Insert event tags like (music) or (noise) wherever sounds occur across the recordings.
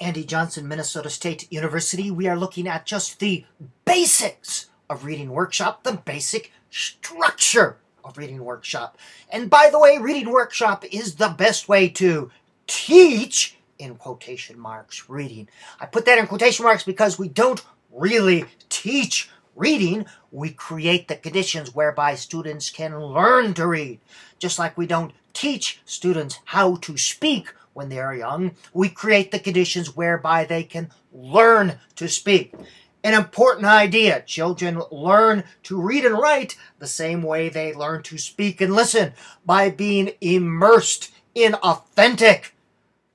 Andy Johnson, Minnesota State University. We are looking at just the basics of Reading Workshop, the basic structure of Reading Workshop. And by the way, Reading Workshop is the best way to teach, in quotation marks, reading. I put that in quotation marks because we don't really teach reading. We create the conditions whereby students can learn to read. Just like we don't teach students how to speak when they are young, we create the conditions whereby they can learn to speak. An important idea. Children learn to read and write the same way they learn to speak and listen by being immersed in authentic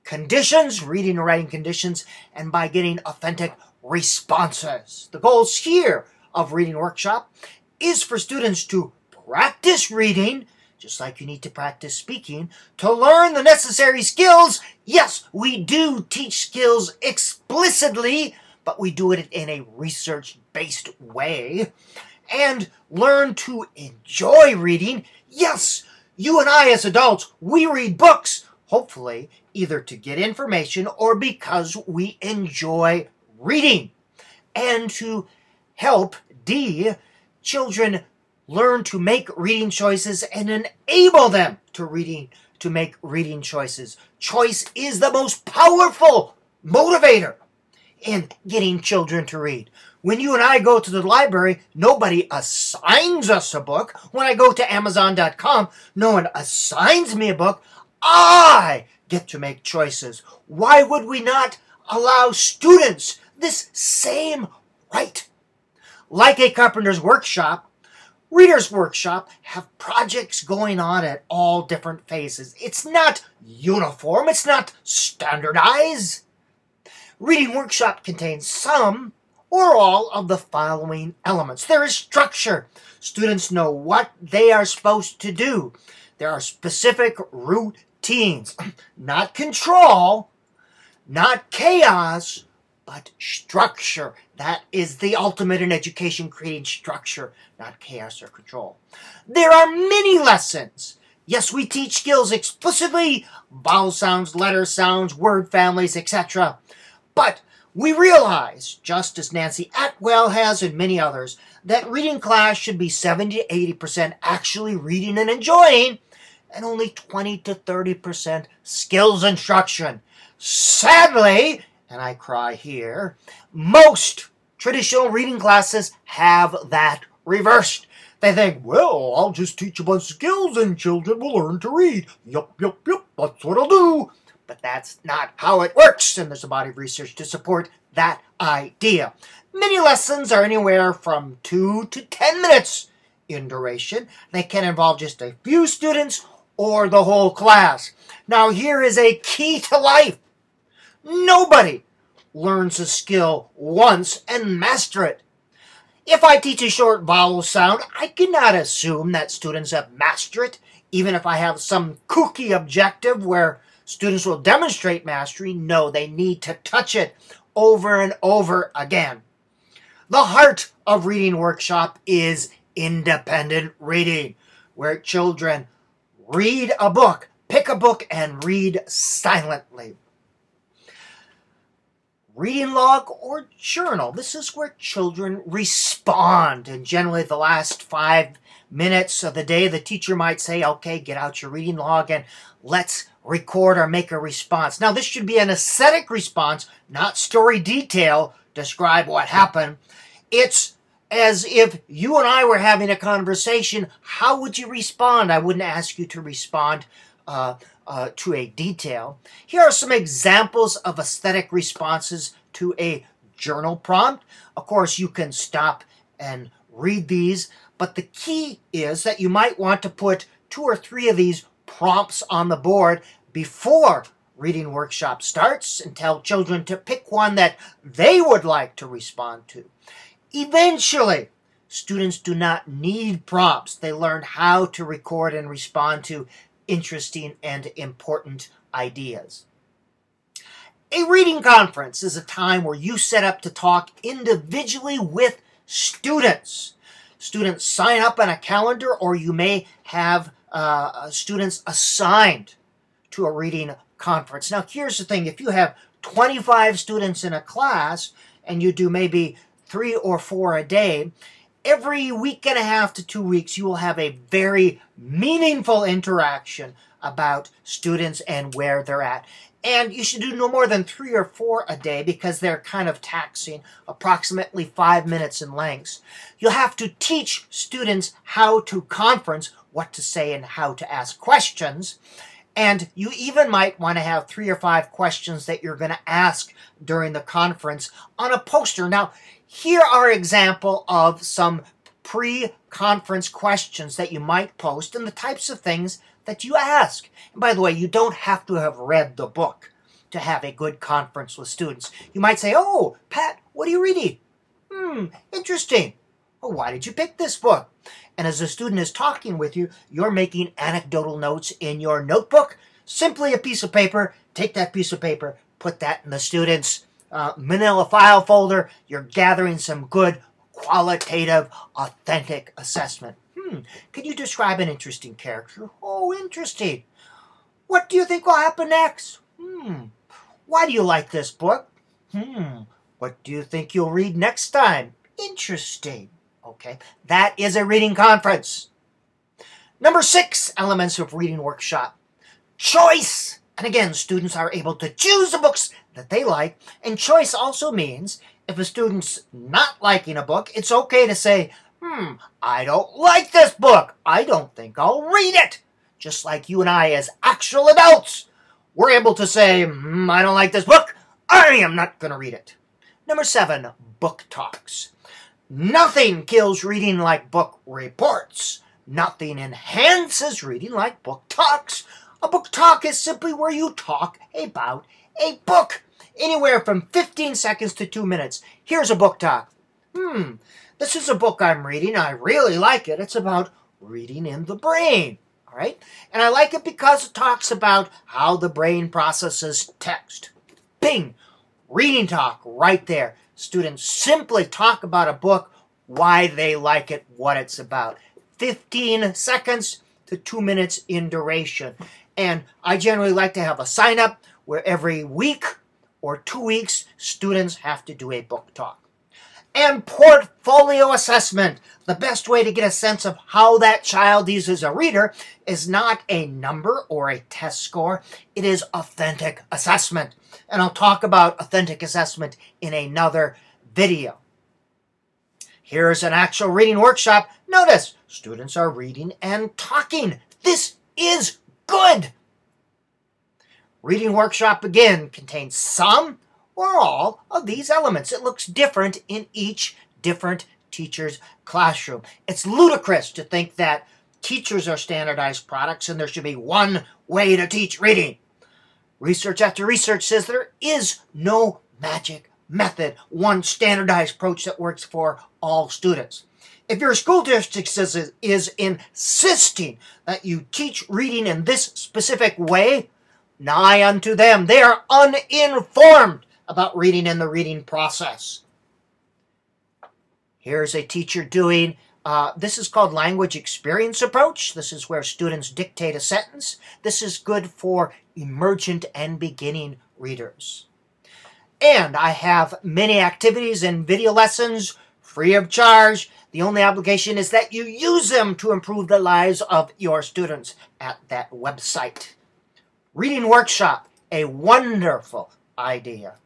conditions, reading and writing conditions, and by getting authentic responses. The goals here of Reading Workshop is for students to practice reading just like you need to practice speaking, to learn the necessary skills. Yes, we do teach skills explicitly, but we do it in a research based way. And learn to enjoy reading. Yes, you and I as adults, we read books, hopefully, either to get information or because we enjoy reading. And to help D, children learn to make reading choices and enable them to reading to make reading choices. Choice is the most powerful motivator in getting children to read. When you and I go to the library, nobody assigns us a book. When I go to Amazon.com, no one assigns me a book. I get to make choices. Why would we not allow students this same right? Like a carpenter's workshop, Reader's Workshop have projects going on at all different phases. It's not uniform, it's not standardized. Reading Workshop contains some or all of the following elements. There is structure. Students know what they are supposed to do. There are specific routines, (clears throat) not control, not chaos, but structure. That is the ultimate in education, creating structure, not chaos or control. There are mini lessons. Yes, we teach skills explicitly, vowel sounds, letter sounds, word families, etc. But we realize, just as Nancie Atwell has and many others, that reading class should be 70 to 80% actually reading and enjoying, and only 20 to 30% skills instruction. Sadly, and I cry here, most traditional reading classes have that reversed. They think, well, I'll just teach a bunch of skills and children will learn to read. Yup, yup, yup, that's what I'll do. But that's not how it works, and there's a body of research to support that idea. Mini lessons are anywhere from 2 to 10 minutes in duration. They can involve just a few students or the whole class. Now, here is a key to life Nobody learns a skill once and master it. If I teach a short vowel sound, I cannot assume that students have mastered it, even if I have some kooky objective where students will demonstrate mastery. No, they need to touch it over and over again. The heart of Reading Workshop is independent reading, where children read a book, pick a book, and read silently reading log, or journal. This is where children respond. And generally, the last five minutes of the day, the teacher might say, okay, get out your reading log and let's record or make a response. Now, this should be an aesthetic response, not story detail, describe what happened. It's as if you and I were having a conversation. How would you respond? I wouldn't ask you to respond uh, uh, to a detail. Here are some examples of aesthetic responses to a journal prompt. Of course, you can stop and read these, but the key is that you might want to put two or three of these prompts on the board before reading workshop starts and tell children to pick one that they would like to respond to. Eventually, students do not need prompts. They learn how to record and respond to interesting and important ideas. A reading conference is a time where you set up to talk individually with students. Students sign up on a calendar, or you may have uh, students assigned to a reading conference. Now, here's the thing if you have 25 students in a class and you do maybe three or four a day, every week and a half to two weeks, you will have a very meaningful interaction about students and where they're at. And you should do no more than three or four a day because they're kind of taxing, approximately five minutes in length. You'll have to teach students how to conference, what to say, and how to ask questions. And you even might want to have three or five questions that you're going to ask during the conference on a poster. Now, here are example of some pre-conference questions that you might post and the types of things that you ask. And by the way, you don't have to have read the book to have a good conference with students. You might say, oh, Pat, what are you reading? Hmm, interesting. Well, why did you pick this book? And as the student is talking with you, you're making anecdotal notes in your notebook. Simply a piece of paper. Take that piece of paper, put that in the student's uh, manila file folder. You're gathering some good, qualitative, authentic assessment. Hmm, can you describe an interesting character? Oh, interesting. What do you think will happen next? Hmm, why do you like this book? Hmm, what do you think you'll read next time? Interesting. Okay, that is a reading conference. Number six elements of reading workshop. Choice. And again, students are able to choose the books that they like. And choice also means if a student's not liking a book, it's okay to say, hmm, I don't like this book. I don't think I'll read it. Just like you and I as actual adults, we're able to say, hmm, I don't like this book. I am not going to read it. Number seven, book talks. Nothing kills reading like book reports. Nothing enhances reading like book talks. A book talk is simply where you talk about a book. Anywhere from 15 seconds to two minutes. Here's a book talk. Hmm, this is a book I'm reading. I really like it. It's about reading in the brain. All right? And I like it because it talks about how the brain processes text. Bing! Reading talk right there. Students simply talk about a book, why they like it, what it's about. 15 seconds two minutes in duration. And I generally like to have a sign up where every week or two weeks, students have to do a book talk. And portfolio assessment. The best way to get a sense of how that child is as a reader is not a number or a test score. It is authentic assessment. And I'll talk about authentic assessment in another video. Here's an actual reading workshop. Notice, students are reading and talking. This is good. Reading workshop again contains some or all of these elements. It looks different in each different teacher's classroom. It's ludicrous to think that teachers are standardized products and there should be one way to teach reading. Research after research says there is no magic method, one standardized approach that works for all students. If your school district is, is insisting that you teach reading in this specific way, nigh unto them. They are uninformed about reading in the reading process. Here's a teacher doing, uh, this is called language experience approach. This is where students dictate a sentence. This is good for emergent and beginning readers. And I have many activities and video lessons free of charge. The only obligation is that you use them to improve the lives of your students at that website. Reading workshop, a wonderful idea.